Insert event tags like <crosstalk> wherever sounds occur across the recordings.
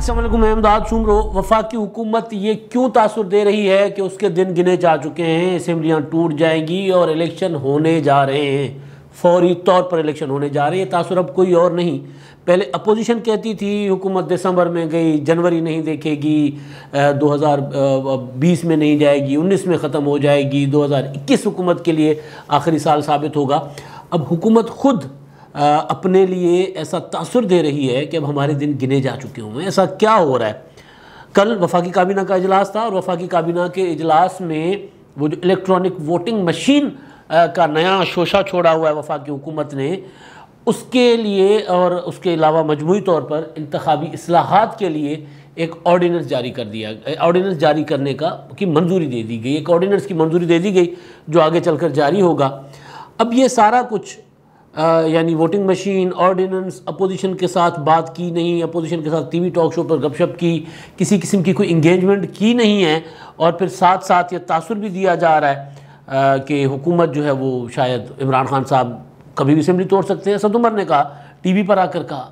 असलम अहमदाद शुमरो वफाकी हुकूमत ये क्यों तासर दे रही है कि उसके दिन गिने जा चुके हैं असम्बलियाँ टूट जाएँगी और इलेक्शन होने जा रहे हैं। फौरी तौर पर इलेक्शन होने जा रहे हैं तासर अब कोई और नहीं। पहले अपोजिशन कहती थी, हुकूमत दिसंबर में गई, जनवरी नहीं देखेगी दो हज़ार बीस में नहीं जाएगी, उन्नीस में ख़त्म हो जाएगी, दो हज़ार इक्कीस हुकूमत के लिए आखिरी साल साबित होगा। अब हुकूमत ख़ुद अपने लिए ऐसा तासर दे रही है कि अब हमारे दिन गिने जा चुके हुए हैं। ऐसा क्या हो रहा है? कल वफाकी काबीना का इजलास था और वफाकी काबीना के इजलास में वो जो इलेक्ट्रॉनिक वोटिंग मशीन का नया शोशा छोड़ा हुआ है वफाकी हुकूमत ने, उसके लिए और उसके अलावा मजमू तौर पर इंतबी असलाहत के लिए एक ऑर्डीनेंस जारी कर दिया ऑर्डीनेंस जारी करने का की मंजूरी दे दी गई। एक ऑर्डीनेंस की मंजूरी दे दी गई जो आगे चलकर जारी होगा। अब ये सारा कुछ यानी वोटिंग मशीन ऑर्डिनेंस अपोजिशन के साथ बात की नहीं अपोजिशन के साथ टीवी टॉक शो पर गपशप की, किसी किस्म की कोई इंगेजमेंट की नहीं है, और फिर साथ साथ ये तासर भी दिया जा रहा है कि हुकूमत जो है वो शायद इमरान खान साहब कभी भी असम्बली तोड़ सकते हैं। सद उमर ने कहा टी वी पर आकर कहा।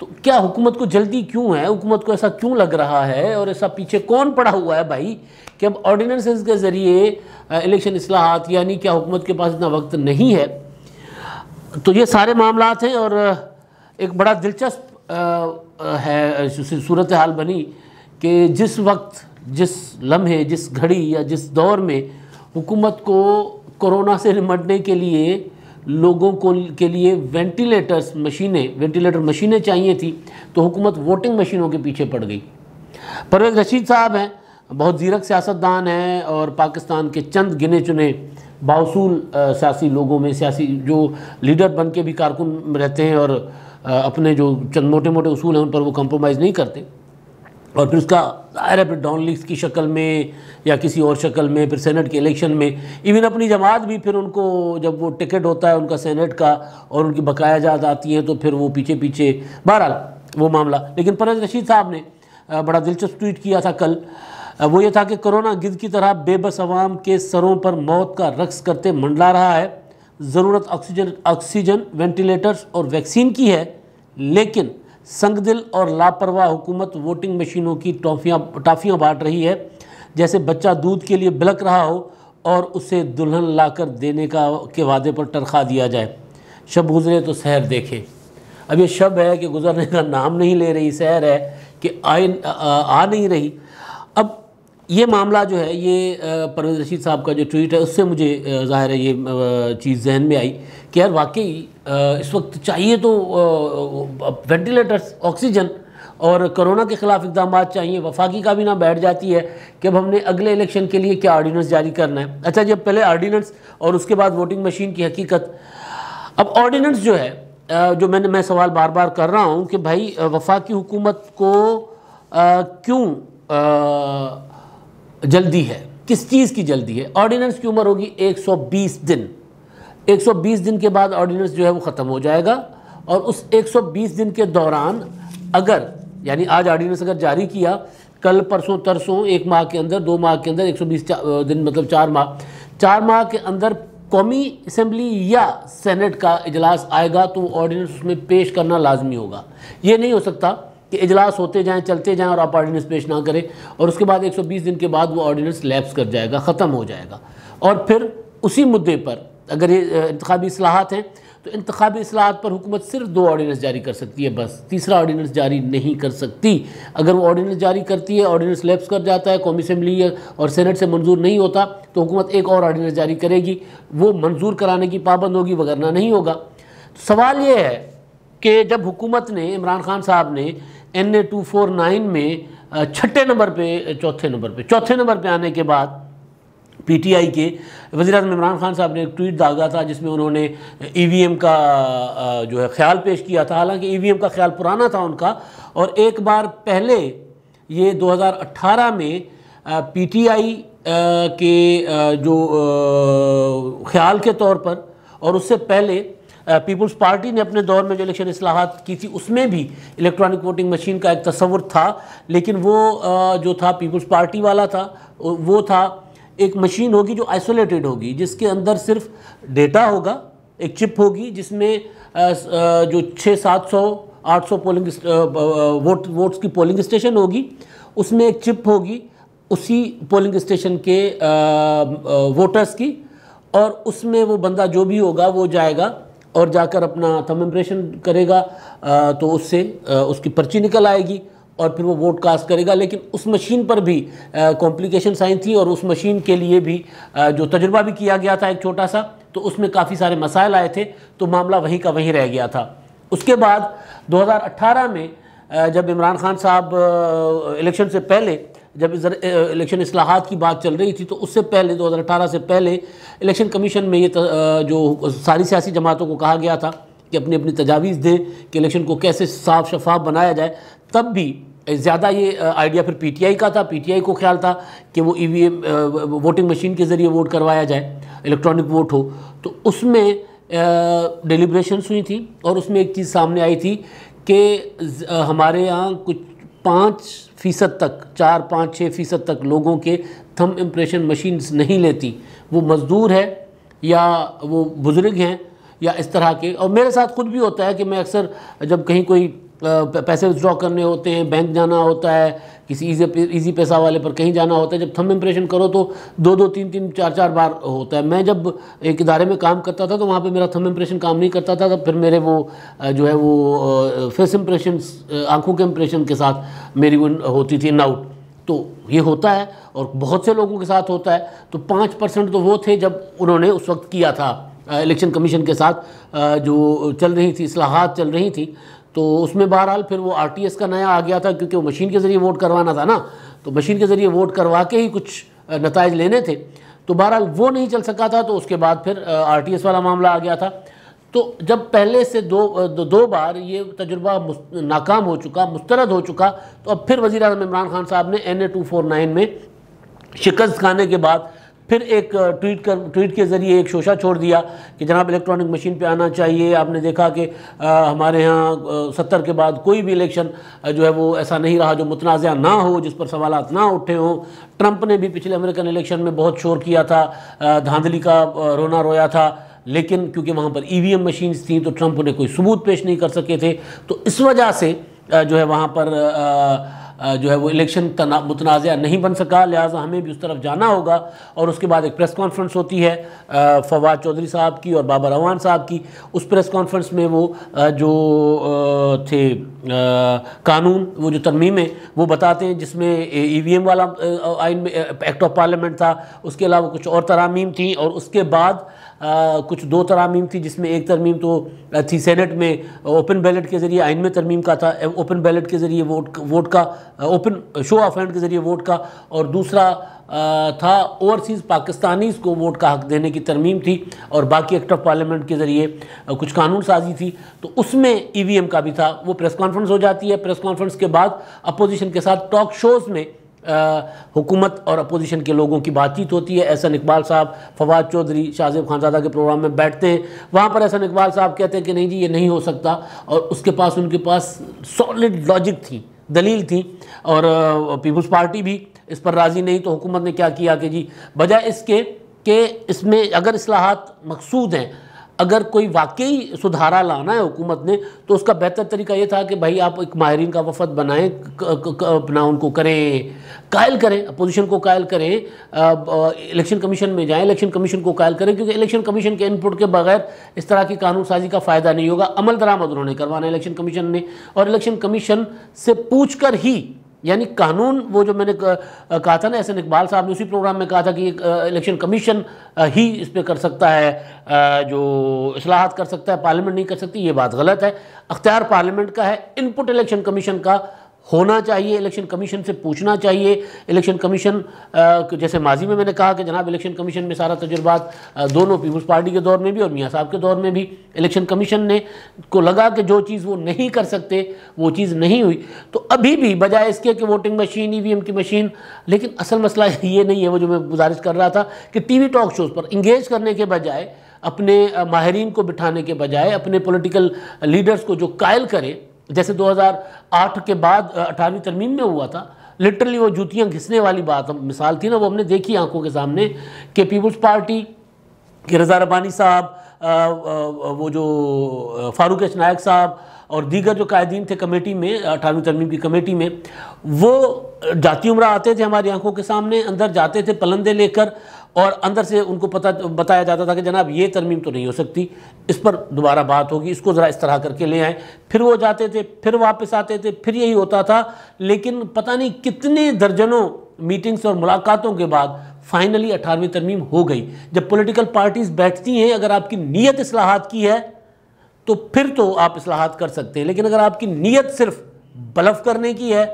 तो क्या हुकूमत को जल्दी क्यों है? हुकूमत को ऐसा क्यों लग रहा है? और ऐसा पीछे कौन पड़ा हुआ है भाई कि अब ऑर्डिनेंसेस के ज़रिए इलेक्शन असलाहत यानी क्या हुकूमत के पास इतना वक्त नहीं है? तो ये सारे मामला हैं और एक बड़ा दिलचस्प है सूरत हाल बनी कि जिस वक्त, जिस लम्हे, जिस घड़ी या जिस दौर में हुकूमत को कोरोना से निमटने के लिए लोगों को, के लिए वेंटिलेटर्स मशीनें, वेंटिलेटर मशीनें चाहिए थी तो हुकूमत वोटिंग मशीनों के पीछे पड़ गई। परवेज़ रशीद साहब हैं, बहुत जीरक सियासतदान हैं और पाकिस्तान के चंद गिने चुने बावसूल सियासी लोगों में, सियासी जो लीडर बन के भी कारकुन रहते हैं और अपने जो चंद मोटे मोटे उसूल हैं, उन पर वो कंप्रोमाइज़ नहीं करते। और फिर उसका है, फिर डाउन लीग्स की शक्ल में या किसी और शक्ल में, फिर सेनेट के इलेक्शन में इवन अपनी जमात भी फिर उनको, जब वो टिकट होता है उनका सेनेट का और उनकी बकाया जात आती हैं तो फिर वो पीछे पीछे बहरहाल, वो मामला। लेकिन परवेज़ रशीद साहब ने बड़ा दिलचस्प ट्वीट किया था कल वो ये था कि कोरोना गिद्ध की तरह बेबस अवाम के सरों पर मौत का रक्स करते मंडला रहा है। ज़रूरत ऑक्सीजन ऑक्सीजन वेंटिलेटर्स और वैक्सीन की है लेकिन संगदिल और लापरवाह हुकूमत वोटिंग मशीनों की टॉफ़ियाँ टाफ़ियाँ बांट रही है। जैसे बच्चा दूध के लिए बिलक रहा हो और उसे दुल्हन लाकर देने का के वादे पर टरखा दिया जाए। शब गुज़रे तो शहर देखे। अब ये शब है कि गुज़रने का नाम नहीं ले रही सहर है कि आए आ, आ नहीं रही। ये मामला जो है, ये परवेज़ रशीद साहब का जो ट्वीट है, उससे मुझे ज़ाहिर है ये चीज़ जहन में आई कि यार वाकई इस वक्त चाहिए तो वेंटिलेटर्स, ऑक्सीजन और कोरोना के ख़िलाफ़ इकदाम चाहिए, वफाकी का भी ना बैठ जाती है कि अब हमने अगले इलेक्शन के लिए क्या आर्डीनेंस जारी करना है। अच्छा जब पहले आर्डीनेंस और उसके बाद वोटिंग मशीन की हकीकत। अब ऑर्डीनेंस जो है जो मैंने, मैं सवाल बार बार कर रहा हूँ कि भाई वफाकी हुकूमत को क्यों जल्दी है। किस चीज़ की जल्दी है? ऑर्डिनेंस की उम्र होगी 120 दिन। 120 दिन के बाद ऑर्डिनेंस जो है वो ख़त्म हो जाएगा और उस 120 दिन के दौरान अगर, यानी आज ऑर्डिनेंस अगर जारी किया, कल, परसों, तरसों, एक माह के अंदर, दो माह के अंदर 120 दिन मतलब चार माह चार माह के अंदर कौमी असम्बली या सेनेट का इजलास आएगा तो ऑर्डिनेंस उसमें पेश करना लाजमी होगा। ये नहीं हो सकता कि इजलास होते जाएँ, चलते जाएँ और आप ऑर्डिनेंस पेश ना करें और उसके बाद 120 दिन के बाद वो ऑर्डिनेंस लैप्स कर जाएगा, ख़त्म हो जाएगा। और फिर उसी मुद्दे पर अगर ये इंतबी असलाहत हैं तो इंतबी असलाहत पर हुकूमत सिर्फ़ दो ऑर्डिनेंस जारी कर सकती है बस, तीसरा ऑर्डिनेंस जारी नहीं कर सकती। अगर वो ऑर्डिनेंस जारी करती है ऑर्डिनेंस लैप्स कर जाता है, कौमी असम्बली और सेनेट से मंजूर नहीं होता तो हुकूमत एक और ऑर्डिनेंस जारी करेगी, वो मंजूर कराने की पाबंद होगी, वगरना नहीं होगा। तो सवाल ये है कि जब हुकूमत ने, इमरान खान साहब ने N A two four nine में छठे नंबर पे चौथे नंबर पे, चौथे नंबर पे आने के बाद पीटीआई के वजी अजम इमरान खान साहब ने एक ट्वीट दागा था जिसमें उन्होंने ईवीएम का जो है, ख्याल पेश किया था। हालाँकि ईवीएम का ख्याल पुराना था उनका और एक बार पहले ये 2018 में पीटीआई के जो ख्याल के तौर पर और उससे पहले पीपल्स पार्टी ने अपने दौर में जो इलेक्शन असलाहत की थी, उसमें भी इलेक्ट्रॉनिक वोटिंग मशीन का एक तस्वुर था, लेकिन वो जो था पीपल्स पार्टी वाला था वो था, एक मशीन होगी जो आइसोलेटेड होगी, जिसके अंदर सिर्फ़ डेटा होगा, एक चिप होगी, जिसमें जो छः सात सौ 800 पोलिंग वोट वोट्स की पोलिंग स्टेशन होगी, उसमें एक चिप होगी, उसी पोलिंग स्टेशन के वोटर्स की, और उसमें वो बंदा जो भी होगा, वो जाएगा और जाकर अपना थम इम्प्रेशन करेगा तो उससे उसकी पर्ची निकल आएगी और फिर वो वोट कास्ट करेगा। लेकिन उस मशीन पर भी कॉम्प्लिकेशन आई थी और उस मशीन के लिए भी जो तजुर्बा भी किया गया था एक छोटा सा तो उसमें काफ़ी सारे मसाइल आए थे तो मामला वहीं का वहीं रह गया था। उसके बाद 2018 में जब इमरान खान साहब इलेक्शन से पहले जब इलेक्शन असलाहत की बात चल रही थी तो उससे पहले 2018 से पहले इलेक्शन कमीशन में ये जो सारी सियासी जमातों को कहा गया था कि अपनी अपनी तजावीज़ दें कि इलेक्शन को कैसे साफ़ शफाफ बनाया जाए, तब भी ज़्यादा ये आइडिया फिर पीटीआई का था। पीटीआई को ख्याल था कि वो ईवीएम वोटिंग मशीन के ज़रिए वोट करवाया जाए इलेक्ट्रॉनिक वोट हो। तो उसमें डिलिब्रेशंस हुई थी और उसमें एक चीज़ सामने आई थी कि हमारे यहाँ कुछ पाँच फ़ीसद तक, चार, पाँच छः फ़ीसद तक लोगों के थम इम्प्रेशन मशीन्स नहीं लेती। वो मज़दूर है या वो बुज़ुर्ग हैं या इस तरह के। और मेरे साथ खुद भी होता है कि मैं अक्सर जब कहीं कोई पैसे विड्रॉ करने होते हैं बैंक जाना होता है, किसी इजी इजी पैसा वाले पर कहीं जाना होता है। जब थम इम्प्रेशन करो तो दो दो, तीन तीन, चार चार बार होता है। मैं जब एक इदारे में काम करता था तो वहाँ पे मेरा थम इम्प्रेशन काम नहीं करता था। तब फिर मेरे वो जो है वो फेस इम्प्रेशन आँखों के इम्प्रेशन के साथ मेरी वो होती थी नाउट तो ये होता है और बहुत से लोगों के साथ होता है। तो पाँच परसेंट तो वो थे जब उन्होंने उस वक्त किया था इलेक्शन कमीशन के साथ जो चल रही थी असलाहत चल रही थी। तो उसमें बहरहाल फिर वो आरटीएस का नया आ गया था क्योंकि वो मशीन के ज़रिए वोट करवाना था ना। तो मशीन के ज़रिए वोट करवा के ही कुछ नतज लेने थे। तो बहरहाल वो नहीं चल सका था तो उसके बाद फिर आरटीएस वाला मामला आ गया था। तो जब पहले से दो दो, बार ये तजुर्बा नाकाम हो चुका मुस्तरद हो चुका तो अब फिर वजी अजम इमरान खान साहब ने N A two four nine में शिकस्त खाने के बाद फिर एक ट्वीट कर, ट्वीट के ज़रिए एक शोशा छोड़ दिया कि जनाब इलेक्ट्रॉनिक मशीन पे आना चाहिए। आपने देखा कि हमारे यहाँ सत्तर के बाद कोई भी इलेक्शन जो है वो ऐसा नहीं रहा जो मुतनाज़ ना हो, जिस पर सवाल ना उठे हों। ट्रंप ने भी पिछले अमेरिकन इलेक्शन में बहुत शोर किया था धांधली का रोना रोया था। लेकिन क्योंकि वहाँ पर ई मशीन्स थी तो ट्रंप उन्हें कोई सबूत पेश नहीं कर सके थे। तो इस वजह से जो है वहाँ पर जो है वो इलेक्शन मुतनाज़ नहीं बन सका। लिहाजा हमें भी उस तरफ़ जाना होगा। और उसके बाद एक प्रेस कॉन्फ्रेंस होती है फवाद चौधरी साहब की और बाबर अवान साहब की। उस प्रेस कॉन्फ्रेंस में वो जो थे कानून, वो जो तरमीमें वो बताते हैं, जिसमें ई वी एम वाला आइन में एक्ट ऑफ़ पार्लियामेंट था। उसके अलावा कुछ और तरामीम थी और उसके बाद कुछ दो तरमीम थी, जिसमें एक तरमीम तो थी सेनेट में ओपन बैलेट के ज़रिए आइन में तरमीम का था ओपन बैलेट के ज़रिए वोट वोट का ओपन शो ऑफ़ हैंड के ज़रिए वोट का, और दूसरा था ओवरसीज़ पाकिस्तानीज़ को वोट का हक देने की तरमीम थी, और बाकी एक्ट ऑफ़ पार्लियामेंट के ज़रिए कुछ कानून साजी थी। तो उसमें ई वी एम का भी था, वो प्रेस कॉन्फ्रेंस हो जाती है। प्रेस कॉन्फ्रेंस के बाद अपोजिशन के साथ टॉक शोज़ में हुकूमत और अपोजिशन के लोगों की बातचीत होती है। एहसन इकबाल साहब, फवाद चौधरी शाहजेब खानजादा के प्रोग्राम में बैठते हैं। वहाँ पर एहसन इकबाल साहब कहते हैं कि नहीं जी, ये नहीं हो सकता। और उसके पास, उनके पास सॉलिड लॉजिक थी, दलील थी। और पीपल्स पार्टी भी इस पर राज़ी नहीं तो हुकूमत ने क्या किया कि जी, बजाय इसके कि इसमें अगर असलाहत मकसूद हैं अगर कोई वाकई सुधारा लाना है हुकूमत ने तो उसका बेहतर तरीका ये था कि भाई आप एक माहरीन का वफद बनाएँ अपना उनको करें, कायल करें, अपोजिशन को कायल करें इलेक्शन कमीशन में जाएँ, इलेक्शन कमीशन को कायल करें, क्योंकि इलेक्शन कमीशन के इनपुट के बगैर इस तरह की कानून साजी का फ़ायदा नहीं होगा। अमल दरामद उन्होंने करवाना इलेक्शन कमीशन ने। और इलेक्शन कमीशन से पूछ कर ही यानी कानून, वो जो मैंने कहा था ना एहसन इकबाल साहब ने उसी प्रोग्राम में कहा था कि इलेक्शन कमीशन ही इस पर कर सकता है जो असलाहत कर सकता है, पार्लियामेंट नहीं कर सकती, ये बात गलत है। अख्तियार पार्लियामेंट का है, इनपुट इलेक्शन कमीशन का होना चाहिए इलेक्शन कमीशन से पूछना चाहिए। इलेक्शन कमीशन जैसे माजी में मैंने कहा कि जनाब इलेक्शन कमीशन में सारा तजुर्बात दोनों पीपल्स पार्टी के दौर में भी और मियाँ साहब के दौर में भी इलेक्शन कमीशन ने को लगा कि जो चीज़ वो नहीं कर सकते, वो चीज़ नहीं हुई। तो अभी भी बजाय इसके कि वोटिंग मशीन ईवीएम की मशीन लेकिन असल मसला <laughs> ये नहीं है, वो जो मैं गुजारिश कर रहा था कि टीवी टॉक शोज़ पर इंगेज करने के बजाय, अपने माहरीन को बिठाने के बजाय, अपने पोलिटिकल लीडर्स को जो कायल करे जैसे 2008 के बाद अठारहवीं तरमीम में हुआ था लिटरली वो जूतियाँ घिसने वाली बात मिसाल थी ना, वो हमने देखी आँखों के सामने, कि पीपल्स पार्टी के रजा रबानी साहब वो जो फारूक एच नायक साहब और दीगर जो कायदीन थे कमेटी में, अठारहवीं तरमीम की कमेटी में, वो जाती उम्र आते थे हमारी आँखों के सामने, अंदर जाते थे, पलंदे लेकर और अंदर से उनको पता, बताया जाता था कि जनाब, ये तरमीम तो नहीं हो सकती। इस पर दोबारा बात होगी। इसको ज़रा इस तरह करके ले आए। फिर वो जाते थे, फिर वापस आते थे, फिर यही होता था। लेकिन पता नहीं कितने दर्जनों मीटिंग्स और मुलाकातों के बाद फाइनली अठारहवीं तरमीम हो गई। जब पॉलिटिकल पार्टीज़ बैठती हैं, अगर आपकी नीयत असलाहत की है तो फिर तो आप असलाहत कर सकते हैं। लेकिन अगर आपकी नीयत सिर्फ़ बलफ करने की है,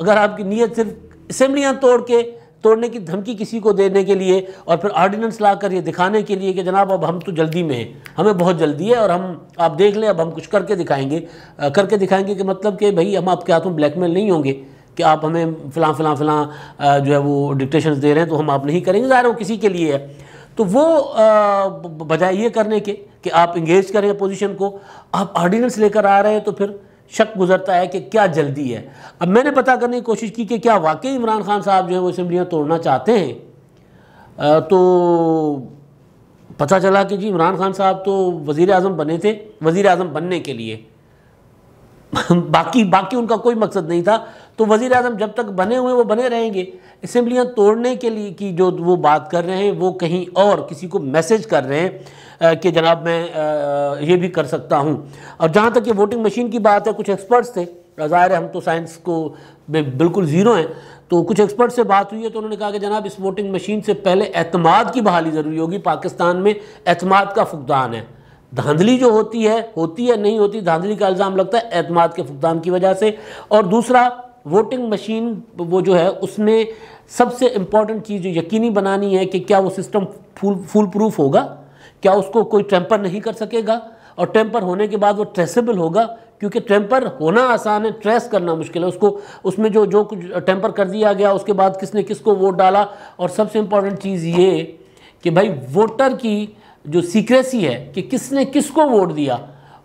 अगर आपकी नीयत सिर्फ़ असम्बलियाँ तोड़ के तोड़ने की धमकी किसी को देने के लिए और फिर ऑर्डिनेंस ला कर ये दिखाने के लिए कि जनाब, अब हम तो जल्दी में हैं। हमें बहुत जल्दी है और हम, आप देख लें, अब हम कुछ करके दिखाएँगे। करके दिखाएँगे कि मतलब कि भाई, हम आपके हाथों ब्लैकमेल नहीं होंगे कि आप हमें फ़लाँ फ़लाँ फ़लाँ जो है वो डिक्टेशन दे रहे हैं तो हम आप नहीं करेंगे। ज़ाहिर वो किसी के लिए है। तो वो बजाय ये करने के कि आप इंगेज करें अपोजिशन को। आप ऑर्डिनेंस लेकर आ रहे हैं तो फिर शक गुजरता है कि क्या जल्दी है। अब मैंने पता करने की कोशिश की कि क्या वाकई इमरान खान साहब जो है वो असम्बलियाँ तोड़ना चाहते हैं। तो पता चला कि जी इमरान खान साहब तो वज़ी अजम बने थे वज़ी अजम बनने के लिए। <laughs> बाकी बाकी उनका कोई मकसद नहीं था। तो वज़ी अजम जब तक बने हुए वो बने रहेंगे। असम्बलियाँ तोड़ने के लिए की जो वो बात कर रहे हैं, वो कहीं और किसी को मैसेज कर रहे हैं कि जनाब मैं ये भी कर सकता हूँ। और जहाँ तक ये वोटिंग मशीन की बात है, कुछ एक्सपर्ट्स थे। ज़ाहिर है हम तो साइंस को बिल्कुल ज़ीरो हैं। तो कुछ एक्सपर्ट से बात हुई है तो उन्होंने कहा कि जनाब इस वोटिंग मशीन से पहले अतमाद की बहाली ज़रूरी होगी, पाकिस्तान में अतमाद का फुकदान है। धांधली जो होती है होती है, नहीं होती, धांधली का इल्ज़ाम लगता है अतमाद के फुकदान की वजह से। और दूसरा वोटिंग मशीन वो जो है, उसमें सबसे इंपॉर्टेंट चीज़ जो यकीनी बनानी है कि क्या वो सिस्टम फुल फुल प्रूफ होगा, क्या उसको कोई टेम्पर नहीं कर सकेगा, और टेम्पर होने के बाद वो ट्रेसेबल होगा, क्योंकि टेम्पर होना आसान है ट्रेस करना मुश्किल है, उसको, उसमें जो जो कुछ टेम्पर कर दिया गया, उसके बाद किसने किसको वोट डाला, और सबसे इंपॉर्टेंट चीज़ ये कि भाई वोटर की जो सीक्रेसी है कि किसने किसको वोट दिया,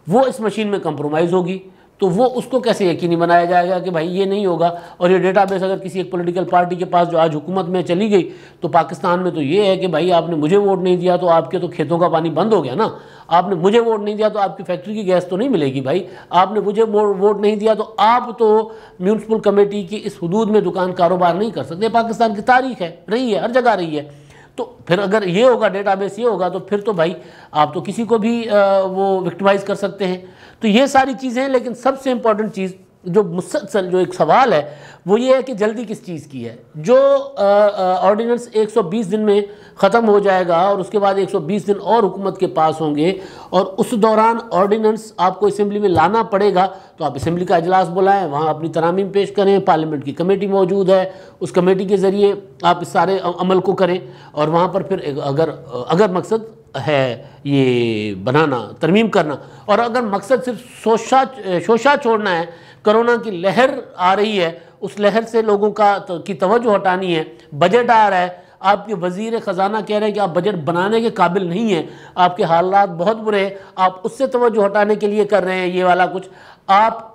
वो इस मशीन में कंप्रोमाइज़ होगी। तो वो उसको कैसे यकीनी बनाया जाएगा कि भाई ये नहीं होगा? और ये डेटाबेस अगर किसी एक पॉलिटिकल पार्टी के पास जो आज हुकूमत में चली गई तो पाकिस्तान में तो ये है कि भाई आपने मुझे वोट नहीं दिया तो आपके तो खेतों का पानी बंद हो गया ना। आपने मुझे वोट नहीं दिया तो आपकी फैक्ट्री की गैस तो नहीं मिलेगी भाई। आपने मुझे वोट नहीं दिया तो आप तो म्यूनसिपल कमेटी की इस हदूद में दुकान कारोबार नहीं कर सकते। पाकिस्तान की तारीख है, रही है, हर जगह रही है। तो फिर अगर ये होगा डेटाबेस ये होगा तो फिर तो भाई आप तो किसी को भी वो विक्टिमाइज कर सकते हैं। तो ये सारी चीज़ें हैं, लेकिन सबसे इंपॉर्टेंट चीज़ जो मुसलसल जो एक सवाल है, वो ये है कि जल्दी किस चीज़ की है? जो ऑर्डिनेंस 120 दिन में ख़त्म हो जाएगा और उसके बाद 120 दिन और हुकूमत के पास होंगे और उस दौरान ऑर्डिनेंस आपको असम्बली में लाना पड़ेगा तो आप असम्बली का अजलास बुलाएँ, वहाँ अपनी तरामीम पेश करें पार्लियामेंट की कमेटी मौजूद है, उस कमेटी के ज़रिए आप इस सारे अमल को करें और वहाँ पर फिर अगर अगर मकसद है ये बनाना, तरमीम करना और अगर मकसद सिर्फ़ शोशा शोशा छोड़ना है कोरोना की लहर आ रही है, उस लहर से लोगों का की तवज्जो हटानी है, बजट आ रहा है। आपके वज़ीर ख़जाना कह रहे हैं कि आप बजट बनाने के काबिल नहीं हैं, आपके हालात बहुत बुरे हैं, आप उससे तवज्जो हटाने के लिए कर रहे हैं ये वाला कुछ। आप,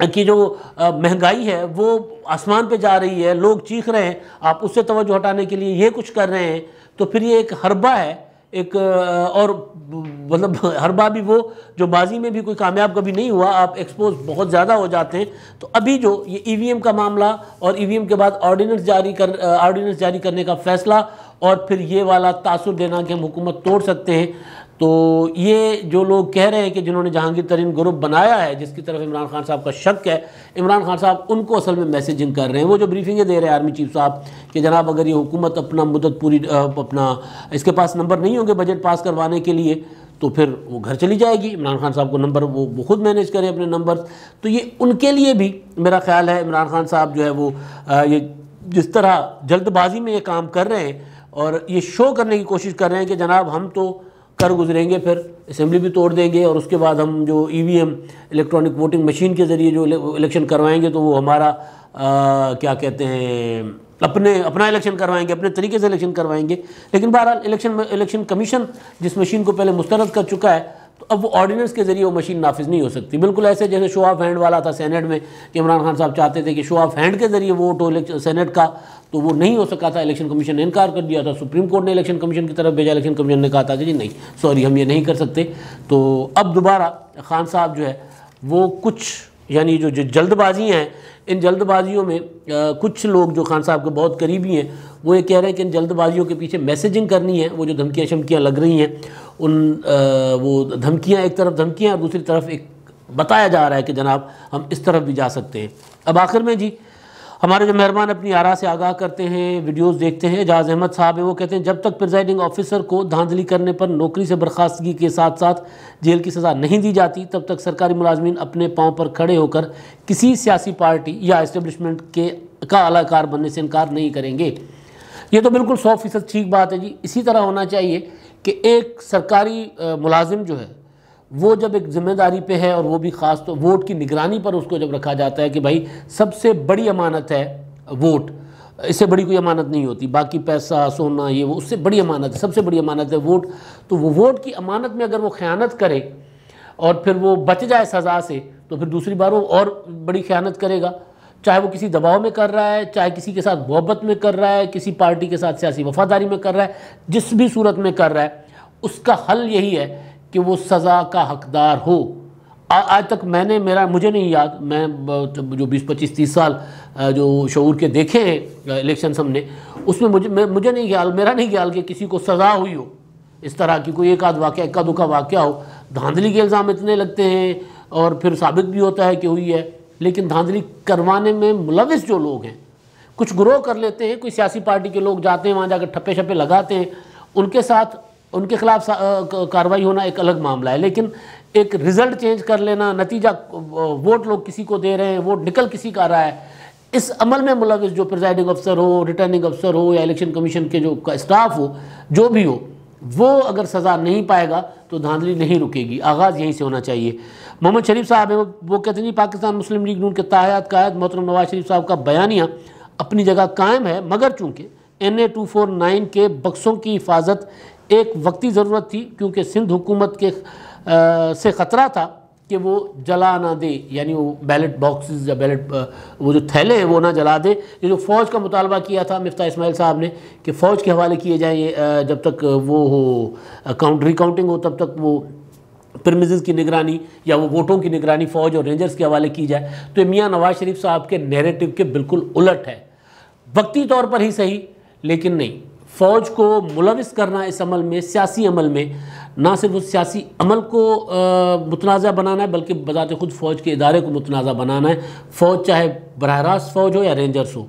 की जो महँगाई है, वो आसमान पे जा रही है, लोग चीख रहे हैं, आप उससे तवज्जो हटाने के लिए ये कुछ कर रहे हैं तो फिर ये एक हरबा है एक और मतलब हर बार भी वो जो बाजी में भी कोई कामयाब कभी नहीं हुआ, आप एक्सपोज बहुत ज़्यादा हो जाते हैं। तो अभी जो ये ईवीएम का मामला और ईवीएम के बाद ऑर्डिनेंस जारी कर ऑर्डिनेंस जारी करने का फैसला और फिर ये वाला तासुर देना कि हम हुकूमत तोड़ सकते हैं। तो ये जो लोग कह रहे हैं कि जिन्होंने जहांगीर तरीन ग्रुप बनाया है, जिसकी तरफ़ इमरान खान साहब का शक है, इमरान खान साहब उनको असल में मैसेजिंग कर रहे हैं। वो जो ब्रीफिंगें दे रहे हैं आर्मी चीफ साहब कि जनाब अगर ये हुकूमत अपना मुदत पूरी अपना इसके पास नंबर नहीं होंगे बजट पास करवाने के लिए तो फिर वो घर चली जाएगी। इमरान खान साहब को नंबर वो खुद मैनेज करें अपने नंबर तो ये उनके लिए भी मेरा ख्याल है इमरान खान साहब जो है वो ये जिस तरह जल्दबाजी में ये काम कर रहे हैं और ये शो करने की कोशिश कर रहे हैं कि जनाब हम तो कर गुजरेंगे फिर असम्बली भी तोड़ देंगे और उसके बाद हम जो ईवीएम इलेक्ट्रॉनिक वोटिंग मशीन के ज़रिए जो इलेक्शन करवाएँगे तो वो हमारा आ, क्या कहते हैं अपने अपना इलेक्शन करवाएँगे अपने तरीके से इलेक्शन करवाएँगे। लेकिन बहरहाल इलेक्शन इलेक्शन कमीशन जिस मशीन को पहले मुस्तरद कर चुका है तो अब वो ऑर्डिनेंस के ज़रिए वो मशीन नाफिज नहीं हो सकती। बिल्कुल ऐसे जैसे शो ऑफ़ हैंड वाला था सेनेट में कि इमरान खान साहब चाहते थे कि शो ऑफ़ हैंड के ज़रिए वोट हो सेनेट का तो वो नहीं हो सका था इलेक्शन कमीशन ने इनकार कर दिया था। सुप्रीम कोर्ट ने इलेक्शन कमीशन की तरफ़ भेजा इलेक्शन कमीशन ने कहा था कि जी नहीं सॉरी हम ये नहीं कर सकते। तो अब दोबारा खान साहब जो है वो कुछ यानी जो जल्दबाजी हैं इन जल्दबाजियों में आ, कुछ लोग जो खान साहब के बहुत करीबी हैं वो ये कह रहे हैं कि इन जल्दबाजियों के पीछे मैसेजिंग करनी है वो जो धमकियाँ शमकियाँ लग रही हैं उन आ, वो धमकियाँ एक तरफ़ धमकियाँ और दूसरी तरफ़ एक बताया जा रहा है कि जनाब हम इस तरफ़ भी जा सकते हैं। अब आखिर में जी हमारे जो मेहरबान अपनी आरा से आगाह करते हैं वीडियोस देखते हैं एजाज अहमद साहब है, वो कहते हैं, जब तक प्रिजाइडिंग ऑफिसर को धांधली करने पर नौकरी से बर्खास्तगी के साथ साथ जेल की सज़ा नहीं दी जाती, तब तक सरकारी मुलाजमीन अपने पाँव पर खड़े होकर किसी सियासी पार्टी या इस्टबलिशमेंट के का अलाकार बनने से इनकार नहीं करेंगे। ये तो बिल्कुल सौ फ़ीसद ठीक बात है जी। इसी तरह होना चाहिए कि एक सरकारी मुलाजिम जो है वो जब एक ज़िम्मेदारी पे है और वो भी ख़ास तो वोट की निगरानी पर उसको जब रखा जाता है कि भाई सबसे बड़ी अमानत है वोट, इससे बड़ी कोई अमानत नहीं होती। बाकी पैसा, सोना, ये वो, उससे बड़ी अमानत है, सबसे बड़ी अमानत है वोट। तो वो वोट की अमानत में अगर वो ख़यानत करे और फिर वो बच जाए सज़ा से तो फिर दूसरी बार वो और बड़ी ख़यानत करेगा। चाहे वो किसी दबाव में कर रहा है, चाहे किसी के साथ मोहब्बत में कर रहा है, किसी पार्टी के साथ सियासी वफादारी में कर रहा है, जिस भी सूरत में कर रहा है, उसका हल यही है कि वो सज़ा का हकदार हो। आज तक मैंने, मेरा, मुझे नहीं याद, मैं जो 20 25 30 साल जो शूर के देखे हैं इलेक्शन हमने, उसमें मुझे मुझे नहीं ख्याल, मेरा नहीं ख्याल कि किसी को सज़ा हुई हो। इस तरह की कोई एक आध वाक़ इक्का दुक्का वाक़ हो। धांधली के इल्ज़ाम इतने लगते हैं और फिर साबित भी होता है कि हुई है, लेकिन धांधली करवाने में मुलविस जो लोग हैं, कुछ ग्रोह कर लेते हैं, कोई सियासी पार्टी के लोग जाते हैं, वहाँ जाकर ठप्पे छप्पे लगाते हैं, उनके साथ उनके खिलाफ कार्रवाई होना एक अलग मामला है। लेकिन एक रिज़ल्ट चेंज कर लेना, नतीजा वोट लोग किसी को दे रहे हैं, वोट निकल किसी का रहा है, इस अमल में मुलविस जो प्रिजाइडिंग अफसर हो, रिटर्निंग अफसर हो, या इलेक्शन कमीशन के जो स्टाफ हो, जो भी हो, वो अगर सज़ा नहीं पाएगा तो धांधली नहीं रुकेगी। आगाज़ यहीं से होना चाहिए। मोहम्मद शरीफ साहब है, वो कहते हैं पाकिस्तान मुस्लिम लीग नून के तायात कायद मोहतरम नवाज़ शरीफ साहब का बयानिया, अपनी जगह कायम है, मगर चूँकि N A two four nine के बक्सों की हिफाजत एक वक्ती ज़रूरत थी क्योंकि सिंध हुकूमत के आ, से ख़तरा था कि वो जला ना दे यानी वो बैलेट बॉक्सेस या बैलेट वो जो थैले हैं वो ना जला दे। ये जो फ़ौज का मुतालबा किया था मिफ्ता इसमाइल साहब ने कि फ़ौज के हवाले किए जाए जब तक वो हो काउंट रिकाउंटिंग हो तब तक वो प्रमिज़ की निगरानी या वो वोटों की निगरानी फ़ौज और रेंजर्स के हवाले की जाए। तो मियाँ नवाज़ शरीफ साहब के नैरेटिव के बिल्कुल उलट है। वक्ती तौर पर ही सही लेकिन नहीं। फ़ौज को मुलविस करना इस अमल में, सियासी अमल में, ना सिर्फ़ उस सियासी अमल को मुतनाज़ा बनाना है, बल्कि बजात खुद फ़ौज के इदारे को मुतनाज़ा बनाना है। फ़ौज चाहे बरह रास्त फ़ौज हो या रेंजर्स हो।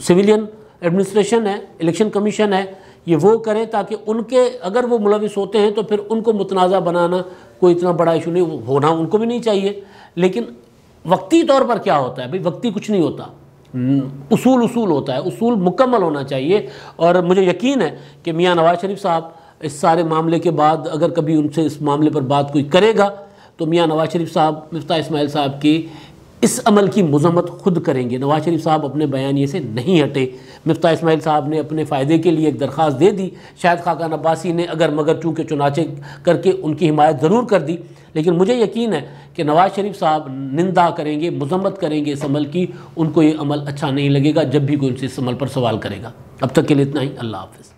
सिविलियन एडमिनिस्ट्रेशन है, इलेक्शन कमीशन है, ये वो करें ताकि उनके अगर वो मुलविस होते हैं तो फिर उनको मुतनाज़ा बनाना कोई इतना बड़ा इशू नहीं होना उनको भी नहीं चाहिए। लेकिन वक्ती तौर पर क्या होता है? भाई, वक्ती कुछ नहीं होता। उसूल उसूल होता है, उसूल मुकम्मल होना चाहिए। और मुझे यकीन है कि मियाँ नवाज़ शरीफ साहब इस सारे मामले के बाद अगर कभी उनसे इस मामले पर बात कोई करेगा तो मियाँ नवाज़ शरीफ साहब, मफ्ता इसमाइल साहब की इस अमल की मजम्मत खुद करेंगे। नवाज़ शरीफ साहब अपने बयानी से नहीं हटे। मफ्ता इसमाइल साहब ने अपने फ़ायदे के लिए एक दरख्वास्त दे दी। शायद खाकान अब्बासी ने अगर, मगर चूँकि चुनाचे करके उनकी हिमायत ज़रूर कर दी। लेकिन मुझे यकीन है कि नवाज़ शरीफ साहब निंदा करेंगे, मजम्मत करेंगे इस अमल की। उनको ये अमल अच्छा नहीं लगेगा, जब भी कोई उनसे इस अमल पर सवाल करेगा। अब तक के लिए इतना ही। अल्लाह हाफ़